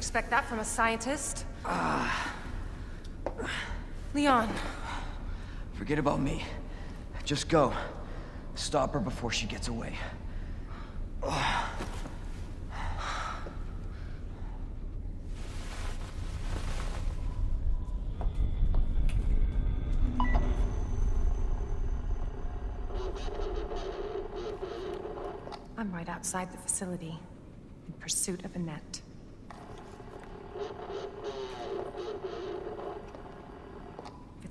expect that from a scientist. Ah. Leon, Forget about me. Just go. Stop her before she gets away. I'm right outside the facility, in pursuit of Annette.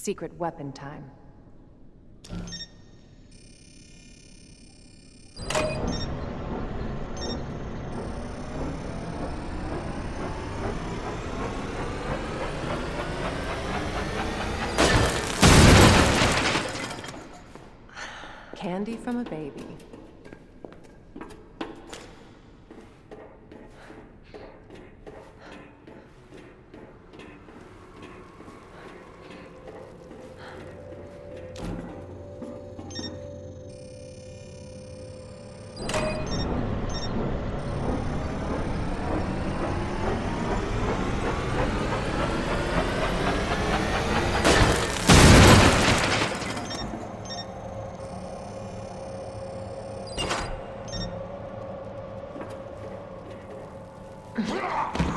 Secret weapon time. Candy from a baby. Ah!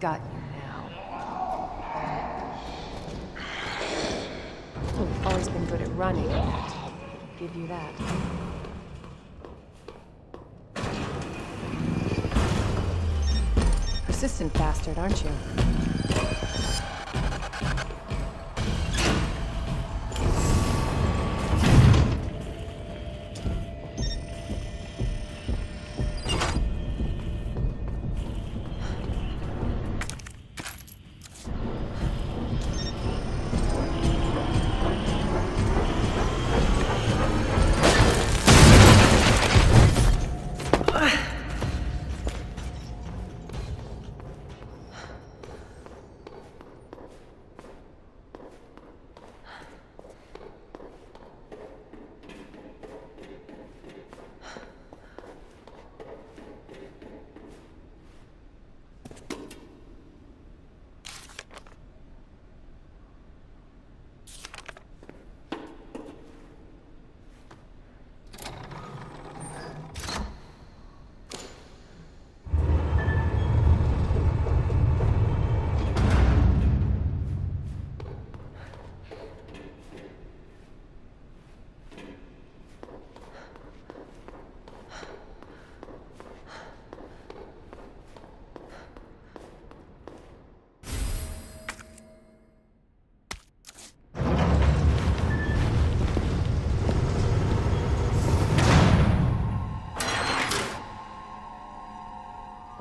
Got you now. You've always been good at running. I'll give you that. Persistent bastard, aren't you?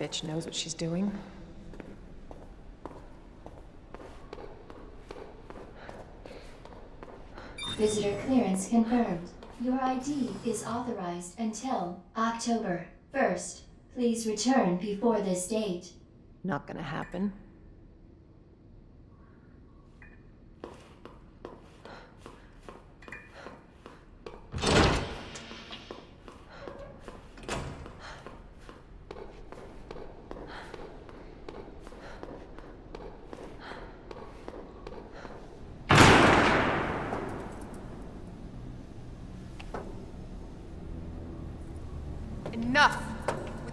Bitch knows what she's doing. Visitor clearance confirmed. Your ID is authorized until October 1st. Please return before this date. Not gonna happen.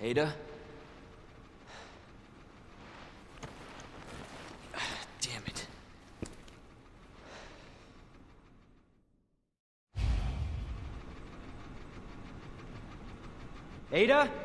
Ada? Damn it. Ada?